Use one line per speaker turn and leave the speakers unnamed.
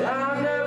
with